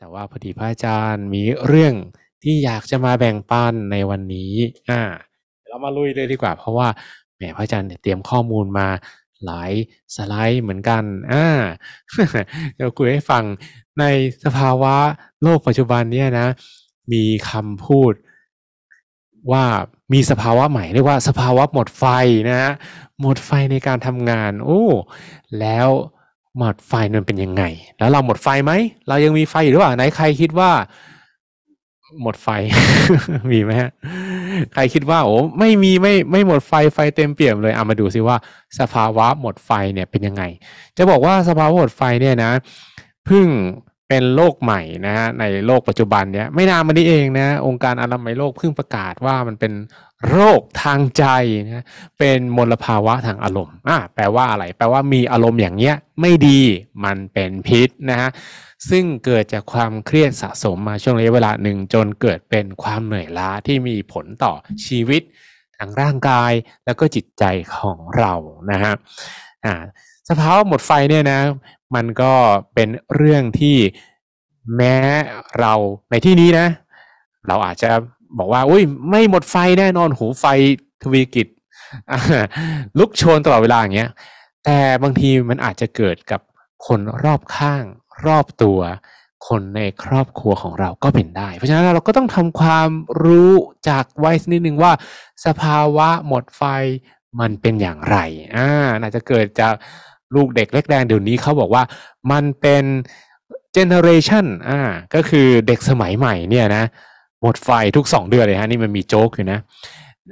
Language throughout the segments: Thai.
แต่ว่าพอดีพระอาจารย์มีเรื่องที่อยากจะมาแบ่งปันในวันนี้อ่าเรามาลุยเลยดีกว่า เพราะว่าแหมพระอาจารย์เตรียมข้อมูลมาหลายสไลด์เหมือนกันอ่าเดี๋ยวคุยให้ฟังในสภาวะโลกปัจจุบันเนี่ยนะ มีคำพูดว่ามีสภาวะใหม่เรียกว่าสภาวะหมดไฟนะฮะหมดไฟในการทำงาน โอ้ แล้ว หมดไฟมันเป็นยังไง แล้วเราหมดไฟไหม เรายังมีไฟอยู่หรือเปล่า ไหนใครคิดว่า หมดไฟ มีไหมฮะ ใครคิดว่า โอ้ไม่มีไม่ไม่หมดไฟไฟเต็มเปี่ยมเลยเอามาดูซิว่า สภาวะหมดไฟเนี่ยเป็นยังไง จะบอกว่าสภาวะหมดไฟเนี่ยนะ พึ่ง เป็นโรคใหม่นะฮะในโลกปัจจุบันเนี้ยไม่นานมานี้เองนะองค์การอนามัยโลกเพิ่งประกาศว่ามันเป็นโรคทางใจนะเป็นมลภาวะทางอารมณ์อ่าแปลว่าอะไร แปลว่ามีอารมณ์อย่างเงี้ยไม่ดีมันเป็นพิษนะฮะซึ่งเกิดจากความเครียดสะสมมาช่วงระยะเวลาหนึ่งจนเกิดเป็นความเหนื่อยล้าที่มีผลต่อชีวิตทางร่างกายแล้วก็จิตใจของเรานะฮะอ่า สภาวะหมดไฟเนี่ยนะ มันก็เป็นเรื่องที่แม้เราในที่นี้นะ เราอาจจะบอกว่าอุ้ยไม่หมดไฟแน่นอนหูไฟทวีกิจลุกโชนตลอดเวลาอย่างเงี้ยแต่บางทีมันอาจจะเกิดกับคนรอบข้าง รอบตัว คนในครอบครัวของเราก็เป็นได้ เพราะฉะนั้นเราก็ต้องทำความรู้จากไว้นิดนึงว่า สภาวะหมดไฟมันเป็นอย่างไรอ่าอาจจะเกิดจาก ลูกเด็กเล็กแดงเดี๋ยวนี้เขาบอกว่ามันเป็นเจเนอเรชันอ่าก็คือเด็กสมัยใหม่เนี่ยนะหมดไฟทุกสองเดือนเลยฮะนี่มันมีโจ๊กอยู่นะ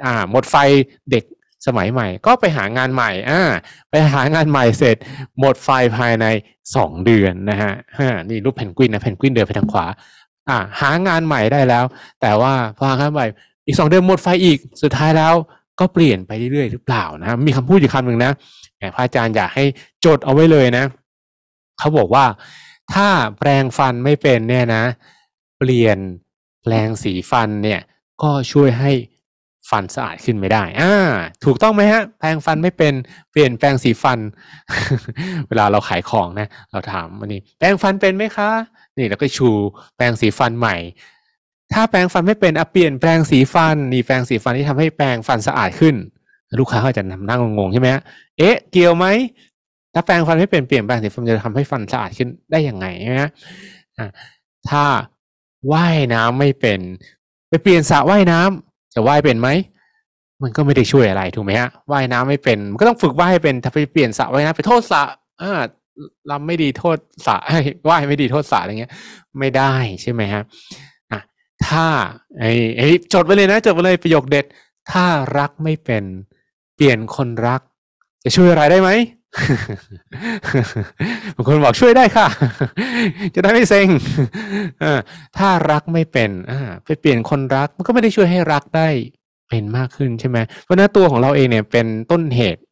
อ่าหมดไฟเด็กสมัยใหม่ ก็ไปหางานใหม่อ่าไปหางานใหม่เสร็จ หมดไฟภายในสองเดือนนะฮะฮะนี่รูปเพนกวินนะเพนกวินเดินไปทางขวาอ่าหางานใหม่ได้แล้ว แต่ว่าพองานใหม่อีกสองเดือนหมดไฟอีกสุดท้ายแล้วก็เปลี่ยนไปเรื่อยๆหรือเปล่านะมีคำพูดอยู่คำหนึ่งนะ พระอาจารย์อยากให้จดเอาไว้เลยนะ เขาบอกว่าถ้าแปรงฟันไม่เป็นเนี่ยนะ เปลี่ยนแปรงสีฟันเนี่ย ก็ช่วยให้ฟันสะอาดขึ้นไม่ได้ อ่า ถูกต้องไหมฮะ แปรงฟันไม่เป็น เปลี่ยนแปรงสีฟัน เวลาเราขายของนะ เราถามวันนี้แปรงฟันเป็นไหมคะ นี่เราก็ชูแปรงสีฟันใหม่ ถ้าแปรงฟันไม่เป็นอะเปลี่ยนแปรงสีฟัน นี่แปรงสีฟันที่ทำให้แปรงฟันสะอาดขึ้น ลูกค้าเขาจะนำนั่งงงใช่ไหมเอ๊ะ เกี่ยวไหมถ้าแปรงฟันไม่เป็นเปลี่ยนแปลงสีฟันจะทำให้ฟันสะอาดขึ้นได้ยังไงนะถ้าว่ายน้ำไม่เป็น ไปเปลี่ยนสระว่ายน้ำจะว่ายเป็นไหมมันก็ไม่ได้ช่วยอะไรถูกไหมฮะว่ายน้ำไม่เป็นมันก็ต้องฝึกว่ายเป็นถ้าไปเปลี่ยนสระว่ายน้ำไปโทษสระอ่าลำไม่ดีโทษสระว่ายไม่ดีโทษสระอะไรเงี้ย ไม่ได้ใช่ไหมฮะอะถ้าไอ้ไอ้จดไว้เลยนะจดไว้เลยประโยคเด็ด ถ้ารักไม่เป็น เปลี่ยนคนรัก จะช่วยอะไรได้ไหมบางคนบอกช่วยได้ค่ะ จะได้ไม่เซ็งถ้ารักไม่เป็นไปเปลี่ยนคนรักมันก็ไม่ได้ช่วยให้รักได้เป็นมากขึ้นใช่ไหมเพราะนั้นตัวของเราเองเนี่ยเป็นต้นเหตุ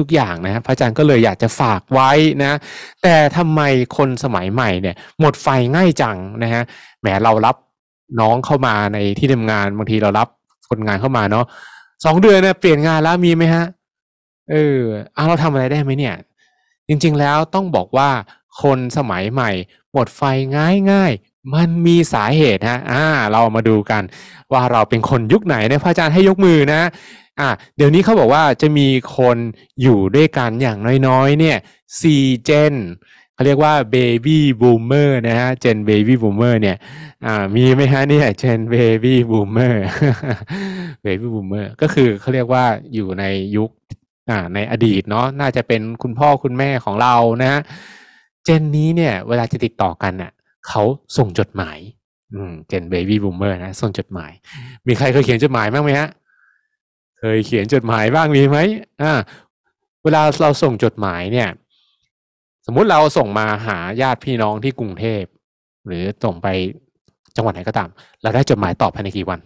ทุกๆอย่างนะพระอาจารย์ก็เลยอยากจะฝากไว้นะ แต่ทำไมคนสมัยใหม่เนี่ยหมดไฟง่ายจังนะฮะแหมเรารับน้องเข้ามาในที่ทำงานบางทีเรารับคนงานเข้ามาเนาะ สองเดือนเนี่ยเปลี่ยนงานแล้วมีไหมฮะ เออเอาเราทำอะไรได้ไหมเนี่ย จริงๆแล้วต้องบอกว่าคนสมัยใหม่หมดไฟง่ายง่ายมันมีสาเหตุฮะ อ่า เรามาดูกัน ว่าเราเป็นคนยุคไหนนี่ยพระอาจารย์ให้ยกมือนะ อ่า เดี๋ยวนี้เขาบอกว่าจะมีคนอยู่ด้วยกันอย่างน้อยๆ เนี่ยสี่ gen เขาเรียกว่า baby boomer นะฮะ gen baby boomer เนี่ยมีไหมฮะเนี่ย gen baby boomer baby boomer ก็คือเขาเรียกว่าอยู่ในยุคในอดีตเนาะน่าจะเป็นคุณพ่อคุณแม่ของเรานะฮะ gen นี้เนี่ยเวลาจะติดต่อกันเน่ะเขาส่งจดหมายอืม gen baby boomer นะส่งจดหมาย มีใครเคยเขียนจดหมายบ้างไหมฮะเคยเขียนจดหมายบ้างมีไหมอ่าเวลาเราส่งจดหมายเนี่ย สมมุติเราส่งมาหาญาติพี่น้องที่กรุงเทพ หรือส่งไปจังหวัดไหนก็ตาม เราได้จดหมายตอบภายในกี่วัน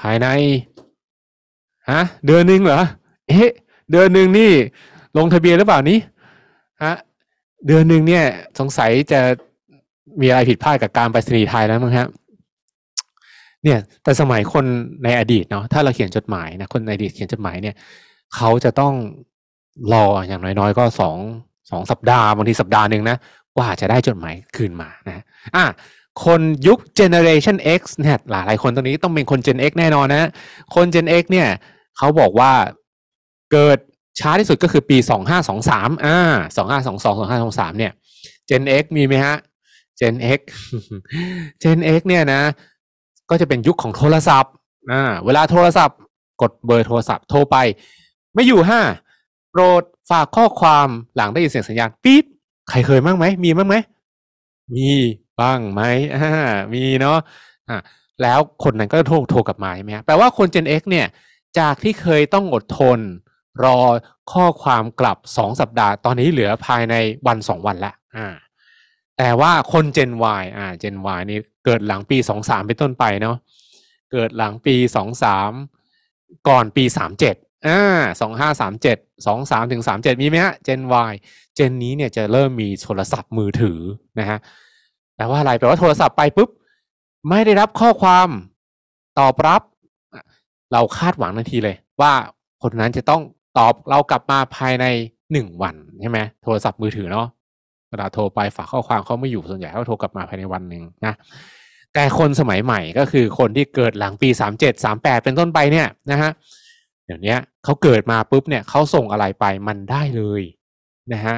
ภายในฮะเดือนหนึ่งเหรอเอ๊ะเดือนหนึ่งนี่ลงทะเบียนหรือเปล่านี้ฮะเดือนหนึ่งเนี่ยสงสัยจะมีอะไรผิดพลาดกับการไปรษณีย์ไทยแล้วมั้งฮะเนี่ยแต่สมัยคนในอดีตเนาะถ้าเราเขียนจดหมายนะคนในอดีตเขียนจดหมายเนี่ย เขาจะต้อง รออย่างน้อยๆ ก็สองสองสัปดาห์บางทีสัปดาห์หนึ่งนะกว่าจะได้จดหมายคืนมานะอะคนยุค generation X เนี่ยหลายหลายคนตรงนี้ต้องเป็นคน Gen X แน่นอนนะ คน Gen X เนี่ยเขาบอกว่าเกิดช้าที่สุดก็คือปี 2523อ่า2522 2523เนี่ย Gen X มีไหมฮะ Gen X Gen X เนี่ยนะ ก็จะเป็นยุคของโทรศัพท์อ่าเวลาโทรศัพท์ กดเบอร์โทรศัพท์โทรไป ไม่อยู่ห้า รดฝากข้อความหลังได้ยินเสียงสัญญาณปี๊ดใครเคยบ้างไหมมีบ้างไหมมีบ้างไหมอ่ามีเนาะอ่าแล้วคนนั้นก็โทรโทรกลับมาใช่ไหมแปลว่าคน Gen X เนี่ยจากที่เคยต้องอดทน รอข้อความกลับสองสัปดาห์ ตอนนี้เหลือภายในวันสองวันละอ่าแต่ว่าคน Gen Y อ่า Gen Y นี่เกิดหลังปีสองสามเป็นต้นไปเนาะเกิดหลังปีสองสามก่อนปีสามเจ็ด อ่าสองห้าสามเจ็ดสองสามถึงสามเจ็ดมีไหมฮะ Gen Y เจนนี้เนี่ยจะเริ่มมีโทรศัพท์มือถือนะฮะแปลว่าอะไรแปลว่าโทรศัพท์ไปปุ๊บไม่ได้รับข้อความตอบรับ เราคาดหวังทันทีเลย ว่าคนนั้นจะต้องตอบเรากลับมาภายในหนึ่งวันใช่ไหมโทรศัพท์มือถือเนาะเวลาโทรไปฝากข้อความเขาไม่อยู่ส่วนใหญ่เขาโทรกลับมาภายในวันหนึ่งนะแต่คนสมัยใหม่ก็คือคนที่เกิดหลังปีสามเจ็ดสามแปดเป็นต้นไปเนี่ยนะฮะ เดี๋ยวนี้เขาเกิดมาปุ๊บเนี่ยเขาส่งอะไรไปมันได้เลยนะฮะ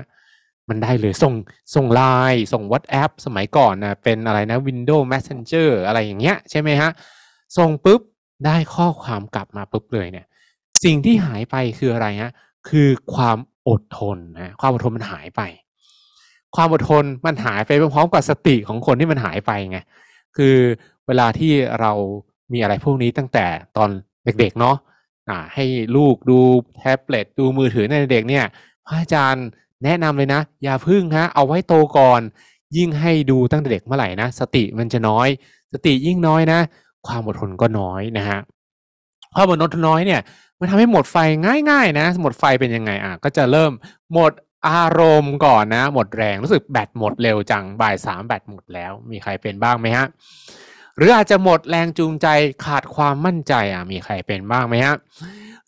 มันได้เลยส่งส่งไลน์ส่ง WhatsApp สมัยก่อนนะเป็นอะไรนะ Windows Messenger อะไรอย่างเงี้ยใช่ไหมฮะส่งปุ๊บได้ข้อความกลับมาปุ๊บเลยเนี่ย สิ่งที่หายไปคืออะไรฮะคือความอดทนนะความอดทนมันหายไป ความอดทนมันหายไปพร้อมกับสติของคนที่มันหายไปไงคือเวลาที่เรามีอะไรพวกนี้ตั้งแต่ตอนเด็กๆเนาะ ให้ลูกดูแท็บเล็ตดูมือถือในเด็กเนี่ยพระอาจารย์แนะนำเลยนะ อย่าพึ่งฮะเอาไว้โตก่อน ยิ่งให้ดูตั้งแต่เด็กเมื่อไหร่นะสติมันจะน้อย สติยิ่งน้อยนะ ความอดทนก็น้อยนะฮะความอดทนน้อยเนี่ย มันทำให้หมดไฟง่าย ๆ นะ หมดไฟเป็นยังไงอะก็จะเริ่มหมดอารมณ์ก่อนนะ หมดแรงรู้สึกแบตหมดเร็วจังบ่ายสามแบตหมดแล้ว มีใครเป็นบ้างไหมฮะ หรืออาจจะหมดแรงจูงใจขาดความมั่นใจอะมีใครเป็นบ้างไหมฮะ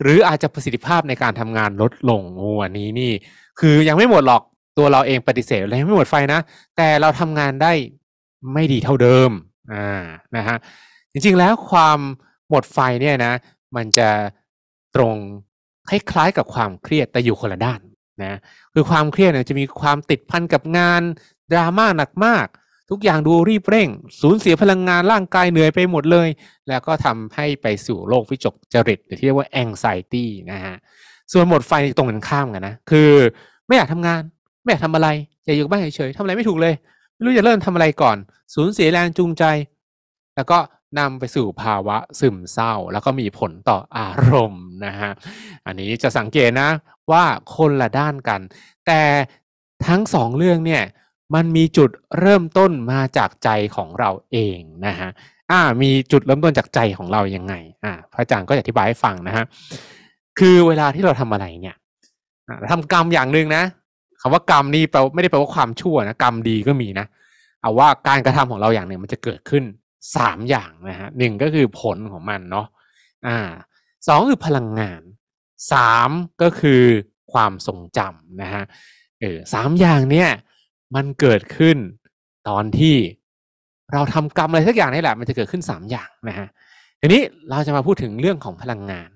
หรืออาจจะประสิทธิภาพในการทำงานลดลงโอ้อันนี้นี่ คือยังไม่หมดหรอกตัวเราเองปฏิเสธเลยไม่หมดไฟนะ แต่เราทำงานได้ไม่ดีเท่าเดิมอ่านะฮะจริงๆแล้วความหมดไฟเนี่ยนะ มันจะตรงคล้ายๆกับความเครียดแต่อยู่คนละด้านนะคือความเครียดเนี่ยจะมีความติดพันกับงานดราม่าหนักมาก ทุกอย่างดูรีบเร่ง สูญเสียพลังงานร่างกายเหนื่อยไปหมดเลย แล้วก็ทำให้ไปสู่โรควิจกจริตหรือที่เรียกว่า anxiety นะฮะส่วนหมดไฟตรงกันข้ามกันนะ คือไม่อยากทำงาน ไม่อยากทำอะไรอยากอยู่บ้านเฉยๆทำอะไรไม่ถูกเลย ไม่รู้จะเริ่มทำอะไรก่อน สูญเสียแรงจูงใจ แล้วก็นำไปสู่ภาวะซึมเศร้า แล้วก็มีผลต่ออารมณ์นะฮะอันนี้จะสังเกตนะว่าคนละด้านกัน แต่ทั้งสองเรื่องเนี่ย มันมีจุดเริ่มต้นมาจากใจของเราเองนะฮะอ่ามีจุดเริ่มต้นจากใจของเรายังไงอ่าพระอาจารย์ก็อธิบายให้ฟังนะฮะคือเวลาที่เราทำอะไรเนี่ยทำกรรมอย่างหนึ่งนะคำว่ากรรมนี่แปลไม่ได้แปลว่าความชั่วนะกรรมดีก็มีนะเอาว่าการกระทำของเราอย่างหนึ่งมันจะเกิดขึ้นสามอย่างนะฮะหนึ่งก็คือผลของมันเนาะอ่าสองคือพลังงานสามก็คือความทรงจำนะฮะเออสามอย่างเนี่ย มันเกิดขึ้นตอนที่เราทำกรรมอะไรสักอย่างนี่แหละ มันจะเกิดขึ้นสามอย่างนะฮะทีนี้เราจะมาพูดถึงเรื่องของพลังงาน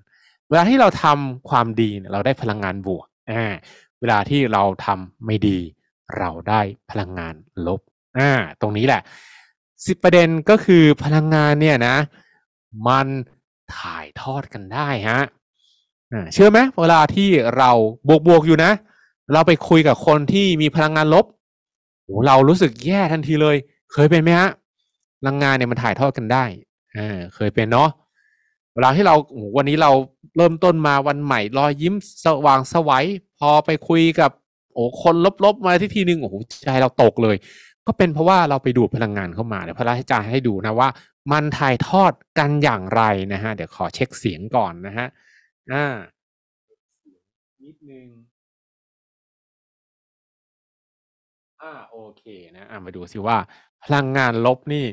เวลาที่เราทำความดีเราได้พลังงานบวกอ่าเวลาที่เราทำไม่ดี เราได้พลังงานลบอ่าตรงนี้แหละสิบประเด็นก็คือพลังงานเนี่ยนะ มันถ่ายทอดกันได้ฮะเชื่อไหมเวลาที่เราบวกบวกอยู่นะ เราไปคุยกับคนที่มีพลังงานลบ โอ้เรารู้สึกแย่ทันทีเลย เคยเป็นไหมฮะพลังงานเนี่ยมันถ่ายทอดกันได้อ่าเคยเป็นเนาะเวลาที่เราวันนี้เราเริ่มต้นมาวันใหม่รอยยิ้มสว่างสวัยพอไปคุยกับ โอ้คนลบๆมาที่ทีนึงโอ้โหใจเราตกเลย ก็เป็นเพราะว่าเราไปดูดพลังงานเข้ามาเดี๋ยวพระราชาให้ดูนะว่า มันถ่ายทอดกันอย่างไรนะฮะ เดี๋ยวขอเช็คเสียงก่อนนะฮะอ่านิดนึง อ่าโอเคนะอ่ามาดูสิว่าพลังงานลบนี่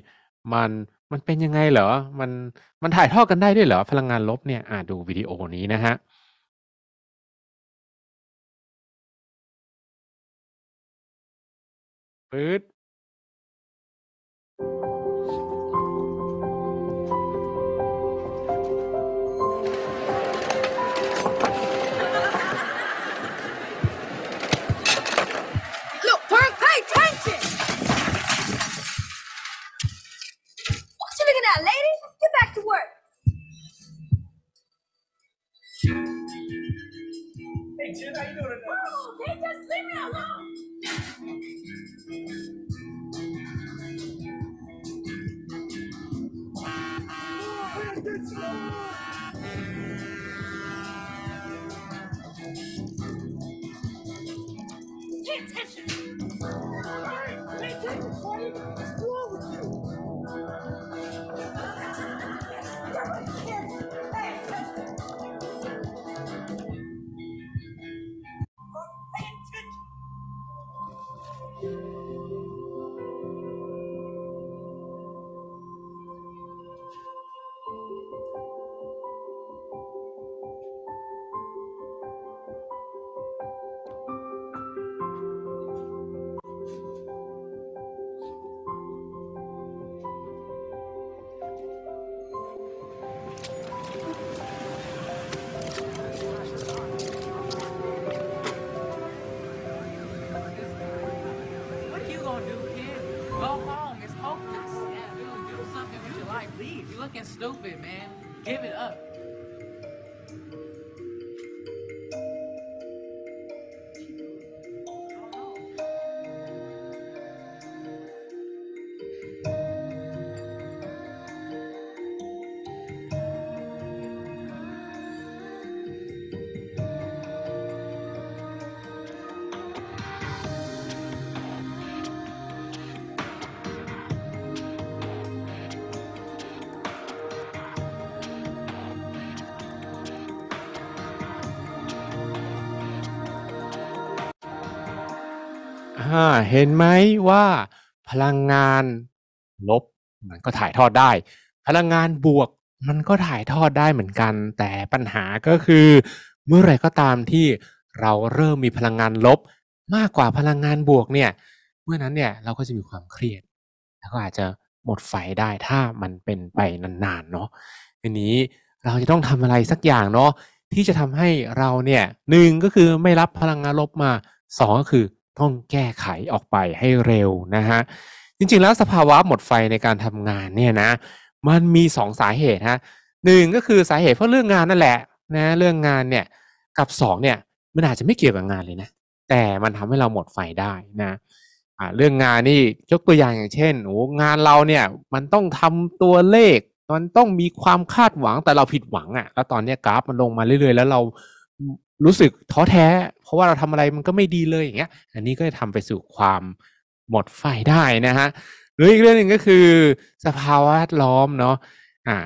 มันมันเป็นยังไงเหรอ มันมันถ่ายทอดกันได้ด้วยเหรอ พลังงานลบเนี่ยอ่าดูวิดีโอนี้นะฮะปื๊ด bit, man. าเห็นไหมว่าพลังงานลบมันก็ถ่ายทอดได้ พลังงานบวกมันก็ถ่ายทอดได้เหมือนกัน แต่ปัญหาก็คือ เมื่อไรก็ตามที่เราเริ่มมีพลังงานลบ มากกว่าพลังงานบวกเนี่ยเมื่อนั้นเนี่ยเราก็จะมีความเครียด แล้วก็อาจจะหมดไฟได้ถ้ามันเป็นไปนานๆเนาะทีนี้เราจะต้องทำอะไรสักอย่างเนาะที่จะทำให้เราเนี่ยหนึ่งก็คือไม่รับพลังงานลบมาสองก็คือ ต้องแก้ไขออกไปให้เร็วนะฮะจริงๆแล้วสภาวะหมดไฟในการทำงานเนี่ยนะมันมีสองสาเหตุฮะหนึ่งก็คือสาเหตุเพราะเรื่องงานนั่นแหละนะเรื่องงานเนี่ยกับสองเนี่ยมันอาจจะไม่เกี่ยวกับงานเลยนะแต่มันทำให้เราหมดไฟได้นะอ่าเรื่องงานนี่ยกตัวอย่างอย่างเช่นโอ้งานเราเนี่ยมันต้องทำตัวเลขมันต้องมีความคาดหวังแต่เราผิดหวังอะ่ะแล้วตอนเนี้ยกราฟมันลงมาเรื่อยๆ แล้วเรา รู้สึกท้อแท้ เพราะว่าเราทำอะไรมันก็ไม่ดีเลยอย่างเงี้ย อันนี้ก็จะทำไปสู่ความหมดไฟได้นะฮะหรืออีกเรื่องหนึ่งก็คือ สภาวะล้อมเนาะอ่า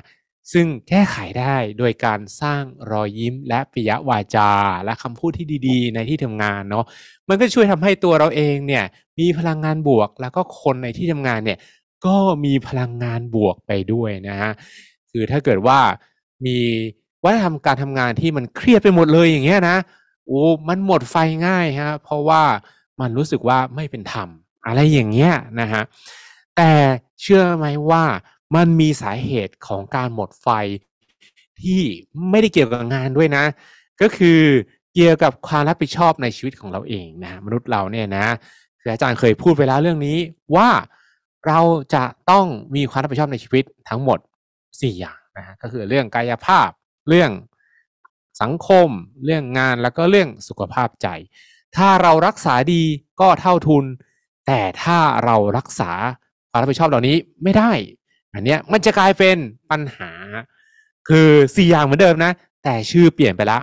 ซึ่งแก้ไขได้โดยการสร้างรอยยิ้มและปิยวาจา และคำพูดที่ดีๆ ในที่ทำงานเนาะมันก็ช่วยทำให้ตัวเราเองเนี่ยมีพลังงานบวก แล้วก็คนในที่ทำงานเนี่ยก็มีพลังงานบวกไปด้วยนะฮะคือถ้าเกิดว่ามี วัฒนธรรมการทำงานที่มันเครียดไปหมดเลยอย่างเงี้ยนะโอ้มันหมดไฟง่ายฮะเพราะว่ามันรู้สึกว่าไม่เป็นธรรมอะไรอย่างเงี้ยนะฮะแต่เชื่อไหมว่ามันมีสาเหตุของการหมดไฟที่ไม่ได้เกี่ยวกับงานด้วยนะ ก็คือเกี่ยวกับความรับผิดชอบในชีวิตของเราเองนะมนุษย์เราเนี่ยนะคืออาจารย์เคยพูดไปแล้วเรื่องนี้ว่าเราจะต้องมีความรับผิดชอบในชีวิตทั้งหมด 4 อย่างนะฮะก็คือเรื่องกายภาพ เรื่องสังคม เรื่องงานแล้วก็เรื่องสุขภาพใจ ถ้าเรารักษาดีก็เท่าทุน แต่ถ้าเรารักษาความรับผิดชอบเหล่านี้ไม่ได้ อันเนี้ยมันจะกลายเป็นปัญหา คือสี่อย่างเหมือนเดิมนะ แต่ชื่อเปลี่ยนไปละ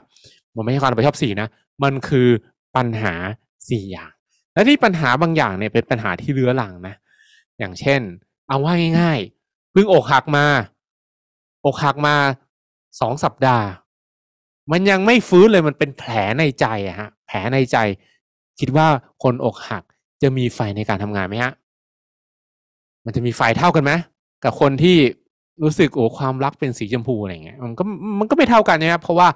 มันไม่ใช่ความรับผิดชอบสี่นะมันคือปัญหาสี่อย่าง และที่ปัญหาบางอย่างเนี่ยเป็นปัญหาที่เรื้อรังนะ อย่างเช่น เอาว่าง่ายๆเพิ่งอกหักมา อกหักมา สองสัปดาห์ มันยังไม่ฟื้นเลยมันเป็นแผลในใจอะฮะแผลในใจ คิดว่าคนอกหักจะมีไฟในการทำงานไหมฮะมันจะมีไฟเท่ากันไหมกับคนที่รู้สึกโอ้ความรักเป็นสีชมพูอะไรเงี้ยมันก็มันก็ไม่เท่ากันนะครับเพราะว่า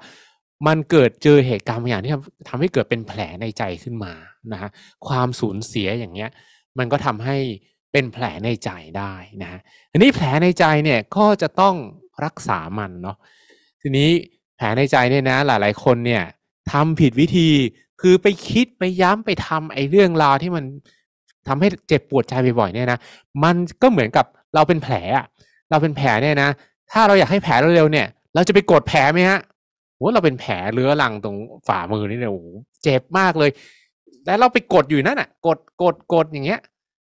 มันเกิดเจอเหตุการณ์บางอย่างที่ทำทำให้เกิดเป็นแผลในใจขึ้นมานะฮะความสูญเสียอย่างเงี้ย มันก็ทำให้เป็นแผลในใจได้นะฮะทีนี้แผลในใจเนี่ยก็จะต้องรักษามันเนาะ ทีนี้แผลในใจเนี่ยนะ หลาย ๆ คนเนี่ยทำผิดวิธีคือไปคิดไปย้ำไปทำไอ้เรื่องราวที่มันทำให้เจ็บปวดใจบ่อยๆเนี่ยนะมันก็เหมือนกับเราเป็นแผลอะเราเป็นแผลเนี่ยนะ ถ้าเราอยากให้แผลเร็วๆเนี่ย เราจะไปกดแผลไหมฮะโอ้เราเป็นแผลเรื้อรังตรงฝ่ามือนี่เนี่ยโอ้โหเจ็บมากเลย แล้วเราไปกดอยู่นั่นอะ กดกดกดอย่างเงี้ย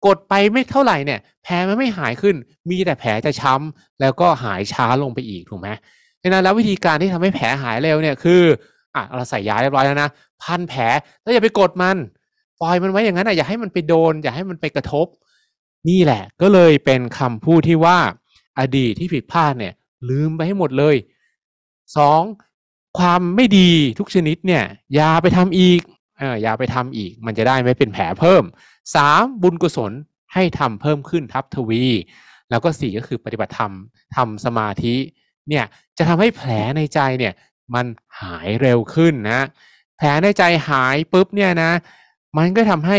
กดไปไม่เท่าไหร่เนี่ย แผลมันไม่หายขึ้น มีแต่แผลจะช้ำแล้วก็หายช้าลงไปอีกถูกไหม ดังนั้นแล้ววิธีการที่ทำให้แผลหายเร็วเนี่ยคืออะเราใส่ยาเรียบร้อยแล้วนะพันแผลแล้วอย่าไปกดมันปล่อยมันไว้อย่างนั้นอะอย่าให้มันไปโดน อย่าให้มันไปกระทบ นี่แหละ ก็เลยเป็นคำพูดที่ว่าอดีตที่ผิดพลาดเนี่ย ลืมไปให้หมดเลยสองความไม่ดีทุกชนิดเนี่ย อย่าไปทำอีกเอออย่าไปทำอีก มันจะได้ไม่เป็นแผลเพิ่มสามบุญกุศลให้ทำเพิ่มขึ้นทับทวี แล้วก็สี่ก็คือปฏิบัติธรรมทำสมาธิ เนี่ยจะทำให้แผลในใจเนี่ยมันหายเร็วขึ้นนะแผลในใจหายปุ๊บเนี่ยนะ มันก็ทำให้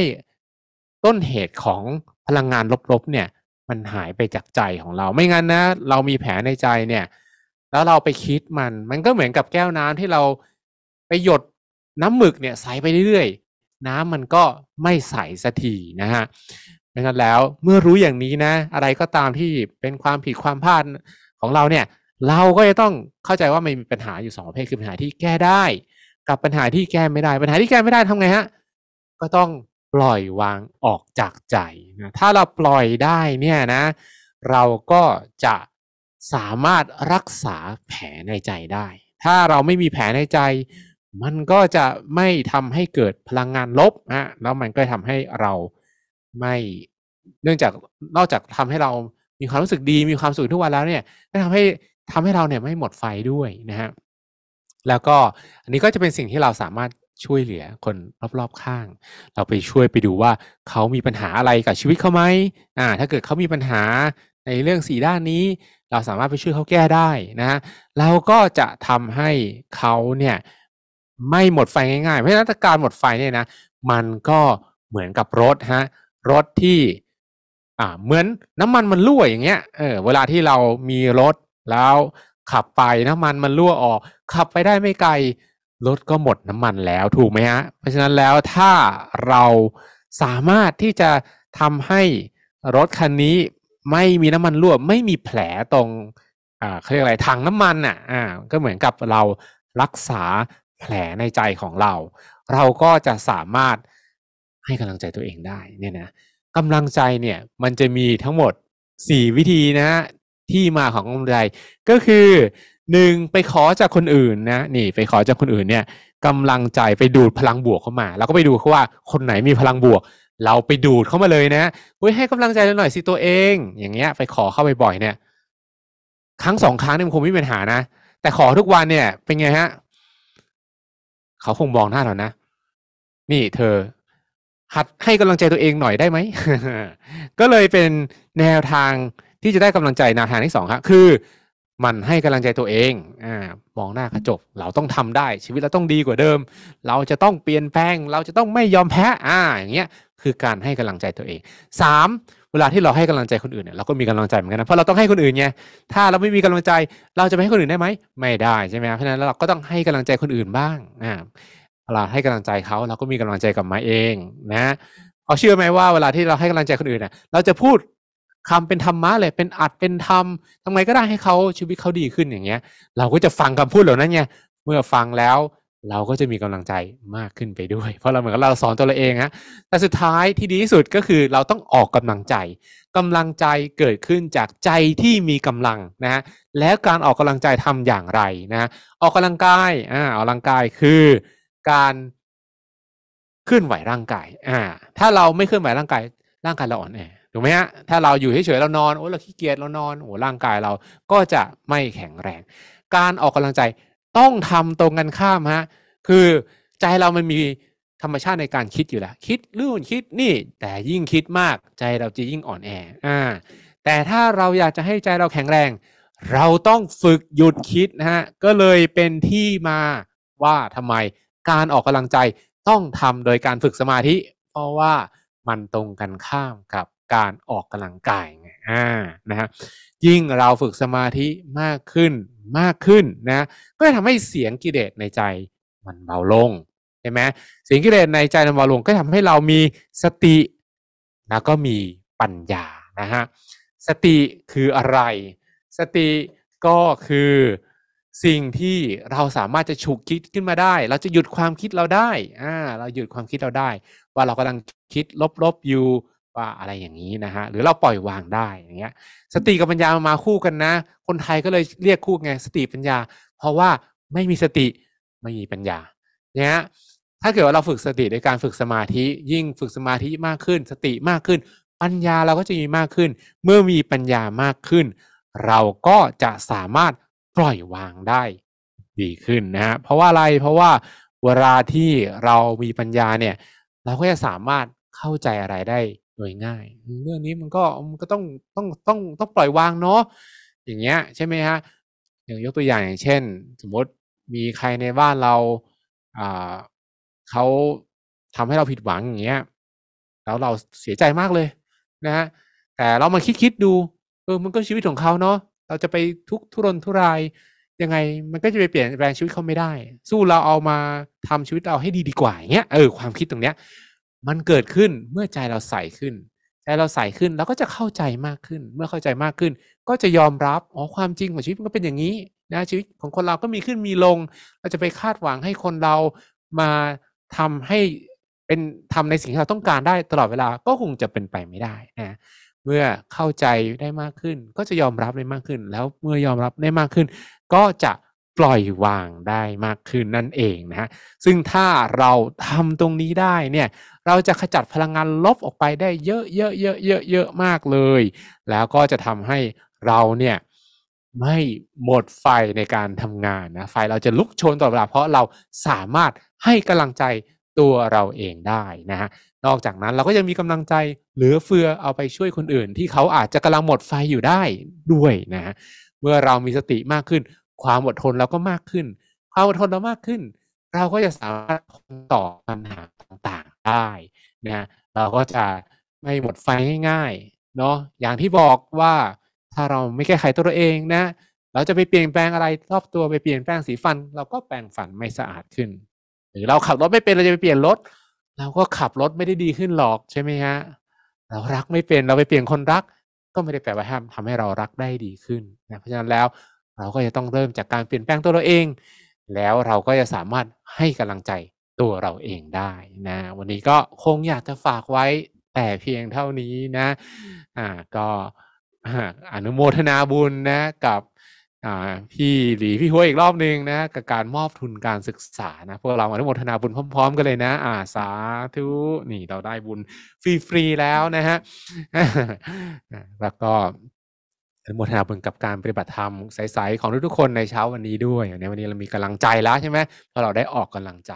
ต้นเหตุของพลังงานลบๆเนี่ยมันหายไปจากใจของเรา ไม่งั้นนะเรามีแผลในใจเนี่ย แล้วเราไปคิดมัน มันก็เหมือนกับแก้วน้ำที่เราไปหยดน้ำหมึกเนี่ยใสไปเรื่อยๆ น้ำมันก็ไม่ใสสักทีนะฮะดังนั้นแล้วเมื่อรู้อย่างนี้นะ อะไรก็ตามที่เป็นความผิดความพลาดของเราเนี่ย เราก็จะต้องเข้าใจว่ามันมีปัญหาอยู่สองประเภทคือปัญหาที่แก้ได้ กับปัญหาที่แก้ไม่ได้ ปัญหาที่แก้ไม่ได้ทำไงฮะก็ต้องปล่อยวางออกจากใจนะถ้าเราปล่อยได้เนี่ยนะ เราก็จะสามารถรักษาแผลในใจได้ ถ้าเราไม่มีแผลในใจ มันก็จะไม่ทำให้เกิดพลังงานลบนะแล้วมันก็ทำให้เราไม่เนื่องจากนอกจากทำให้เรามีความรู้สึกดีมีความสุขทุกวันแล้วเนี่ยก็ทำให้ ทำให้เราเนี่ยไม่หมดไฟด้วยนะฮะแล้วก็อันนี้ก็จะเป็นสิ่งที่เราสามารถช่วยเหลือคนรอบๆข้าง เราไปช่วยไปดูว่าเขามีปัญหาอะไรกับชีวิตเขาไหมอ่า ถ้าเกิดเขามีปัญหาในเรื่องสี่ด้านนี้ เราสามารถไปช่วยเขาแก้ได้นะเราก็จะทำให้เขาเนี่ยไม่หมดไฟง่ายๆ เพราะฉะนั้นการหมดไฟเนี่ยนะ มันก็เหมือนกับรถฮะ รถที่ อ่า เหมือนน้ำมันมันรั่วอย่างเงี้ย เออ เวลาที่เรามีรถ แล้วขับไปน้ำมันมันรั่วออก ขับไปได้ไม่ไกลรถก็หมดน้ำมันแล้วถูกไหมฮะ เพราะฉะนั้นแล้วถ้าเราสามารถที่จะทำให้รถคันนี้ไม่มีน้ำมันรั่ว ไม่มีแผลตรงอ่าเขาเรียกอะไรถังน้ำมันอะอ่าก็เหมือนกับเรารักษาแผลในใจของเรา เราก็จะสามารถให้กำลังใจตัวเองได้เนี่ยนะกำลังใจเนี่ยมันจะมีทั้งหมดสี่วิธีนะ ที่มาของกำลังใจก็คือหนึ่งไปขอจากคนอื่นนะนี่ไปขอจากคนอื่นเนี่ยกำลังใจไปดูดพลังบวกเข้ามา เราก็ไปดูเขาว่าคนไหนมีพลังบวก เราไปดูดเข้ามาเลยนะเฮ้ยให้กำลังใจเราหน่อยสิตัวเอง อย่างเงี้ย ไปขอเข้าไปบ่อยเนี่ย ครั้งสองครั้งเนี่ยมันคงไม่มีปัญหานะแต่ขอทุกวันเนี่ย เป็นไงฮะเขาคงมองหน้าเรานะ นี่เธอ หัดให้กำลังใจตัวเองหน่อยได้ไหมก็เลยเป็นแนวทาง ที่จะได้กำลังใจแนวทางที่สองครับคือ มันให้กำลังใจตัวเองอ่ามองหน้ากระจกเราต้องทำได้ ชีวิตเราต้องดีกว่าเดิม เราจะต้องเปลี่ยนแปลง เราจะต้องไม่ยอมแพ้อ่าอย่างเงี้ยคือการให้กำลังใจตัวเองสามเวลาที่เราให้กำลังใจคนอื่นเนี่ยเราก็มีกำลังใจเหมือนกันนะเพราะเราต้องให้คนอื่นไงถ้าเราไม่มีกำลังใจ เราจะไปให้คนอื่นได้ไหมไม่ได้ใช่ไหมเพราะฉะนั้นเราก็ต้องให้กำลังใจคนอื่นบ้างอ่าเวลาให้กำลังใจเขาเราก็มีกำลังใจกลับมาเองนะเอาเชื่อไหมว่าเวลาที่เราให้กำลังใจคนอื่นเนี่ยเราจะพูด คำเป็นธรรมะเลยเป็นอัดเป็นธรรมทำไงก็ได้ให้เขาชีวิตเขาดีขึ้นอย่างเงี้ย เราก็จะฟังคำพูดเหล่านั้นไงเมื่อฟังแล้วเราก็จะมีกำลังใจมากขึ้นไปด้วย เพราะเราเหมือนกับเราสอนตัวเราเองฮะแต่สุดท้ายที่ดีที่สุดก็คือเราต้องออกกำลังใจกำลังใจเกิดขึ้นจากใจที่มีกำลังนะฮะแล้วการออกกำลังใจทำอย่างไรนะออกกำลังกายอ่าออกกำลังกายคือการเคลื่อนไหวร่างกายอ่าถ้าเราไม่เคลื่อนไหวร่างกายร่างกายเราอ่อนแอ ถูกไหมฮะถ้าเราอยู่เฉยๆเรานอนโอ้เราขี้เกียจเรานอนโอ้ร่างกายเราก็จะไม่แข็งแรง การออกกำลังใจต้องทำตรงกันข้ามฮะคือใจเรามันมีธรรมชาติในการคิดอยู่แล้ว คิดลื่นคิดนี่แต่ยิ่งคิดมากใจเราจะยิ่งอ่อนแออ่าแต่ถ้าเราอยากจะให้ใจเราแข็งแรง เราต้องฝึกหยุดคิดนะฮะก็เลยเป็นที่มาว่าทำไมการออกกำลังใจต้องทำโดยการฝึกสมาธิ เพราะว่ามันตรงกันข้ามกับ การออกกำลังกายไงอ่านะฮะยิ่งเราฝึกสมาธิมากขึ้นมากขึ้นนะก็จะทำให้เสียงกิเลสในใจมันเบาลงใช่ไหมเสียงกิเลสในใจมันเบาลงก็ทำให้เรามีสติแล้วก็มีปัญญานะฮะสติคืออะไร สติก็คือสิ่งที่เราสามารถจะฉุกคิดขึ้นมาได้ เราจะหยุดความคิดเราได้อ่าเราหยุดความคิดเราได้ ว่าเรากำลังคิดลบๆอยู่ ว่าอะไรอย่างนี้นะฮะหรือเราปล่อยวางได้อย่างเงี้ย สติกับปัญญามาคู่กันนะ คนไทยก็เลยเรียกคู่ไงสติปัญญา เพราะว่าไม่มีสติไม่มีปัญญาเนี่ยถ้าเกิดว่าเราฝึกสติในการฝึกสมาธิ ยิ่งฝึกสมาธิมากขึ้น สติมากขึ้น ปัญญาเราก็จะมีมากขึ้น เมื่อมีปัญญามากขึ้น เราก็จะสามารถปล่อยวางได้ดีขึ้นนะฮะเพราะว่าอะไรเพราะว่าเวลาที่เรามีปัญญาเนี่ย เราก็จะสามารถเข้าใจอะไรได้ โดยง่าย เรื่องนี้มันก็มันก็ต้องต้องต้องต้องปล่อยวางเนาะอย่างเงี้ยใช่ไหมฮะอย่างยกตัวอย่างอย่างเช่น สมมติมีใครในบ้านเราอ่าเขาทำให้เราผิดหวังอย่างเงี้ยแล้วเราเสียใจมากเลยนะฮะแต่เรามาคิดคิดดูเออมันก็ชีวิตของเขาเนาะเราจะไปทุกทุรนทุรายยังไงมันก็จะไปเปลี่ยนแปลงชีวิตเขาไม่ได้ สู้เราเอามาทำชีวิตเราให้ดีดีกว่าอย่างเงี้ยเออความคิดตรงเนี้ย มันเกิดขึ้นเมื่อใจเราใส่ขึ้น ใจเราใส่ขึ้นเราก็จะเข้าใจมากขึ้น เมื่อเข้าใจมากขึ้น ก็จะยอมรับอ๋อความจริงของชีวิตมันก็เป็นอย่างนี้นะชีวิตของคนเราก็มีขึ้นมีลง เราจะไปคาดหวังให้คนเรามาทำให้เป็นทำในสิ่งที่เราต้องการได้ตลอดเวลาก็คงจะเป็นไปไม่ได้นะเมื่อเข้าใจได้มากขึ้น ก็จะยอมรับได้มากขึ้น แล้วเมื่อยอมรับได้มากขึ้น ก็จะ ปล่อยวางได้มากขึ้นนั่นเองนะฮะซึ่งถ้าเราทำตรงนี้ได้เนี่ยเราจะขจัดพลังงานลบออกไปได้เยอะเยอะเยอะเยอะเยอะมากเลย แล้วก็จะทำให้เราเนี่ยไม่หมดไฟในการทำงานนะไฟเราจะลุกโชนตลอดเวลาเพราะเราสามารถให้กำลังใจตัวเราเองได้นะฮะนอกจากนั้นเราก็ยังมีกำลังใจเหลือเฟือเอาไปช่วยคนอื่น ที่เขาอาจจะกำลังหมดไฟอยู่ได้ด้วยนะฮะเมื่อเรามีสติมากขึ้น ความอดทนเราก็มากขึ้น ความอดทนเรามากขึ้น เราก็จะสามารถต่อปัญหาต่างๆได้นะเราก็จะไม่หมดไฟง่ายๆเนาะอย่างที่บอกว่าถ้าเราไม่แก้ไขตัวเราเองนะ เราจะไปเปลี่ยนแปลงอะไรรอบตัวไปเปลี่ยนแปลงสีฟัน เราก็แปรงฟันไม่สะอาดขึ้น หรือเราขับรถไม่เป็นเราจะไปเปลี่ยนรถเราก็ขับรถไม่ได้ดีขึ้นหรอกใช่ไหมฮะเรารักไม่เป็นเราไปเปลี่ยนคนรัก ก็ไม่ได้แปลว่าห้ามทำให้เรารักได้ดีขึ้นนะเพราะฉะนั้นแล้ว เราก็จะต้องเริ่มจากการเปลี่ยนแปลงตัวเราเอง แล้วเราก็จะสามารถให้กำลังใจตัวเราเองได้นะ วันนี้ก็คงอยากจะฝากไว้แต่เพียงเท่านี้นะอ่าก็อนุโมทนาบุญนะกับพี่หลีพี่หัวอีกรอบหนึ่งนะกับการมอบทุนการศึกษานะพวกเราอนุโมทนาบุญพร้อม ๆ กันเลยนะอ่าสาธุนี่เราได้บุญฟรีๆแล้วนะฮะแล้วก็ อนุโมทนาบุญกับการปฏิบัติธรรมใสๆของทุกๆคนในเช้าวันนี้ด้วยในวันนี้เรามีกำลังใจแล้วใช่ไหมพอเราได้ออกกำลังใจ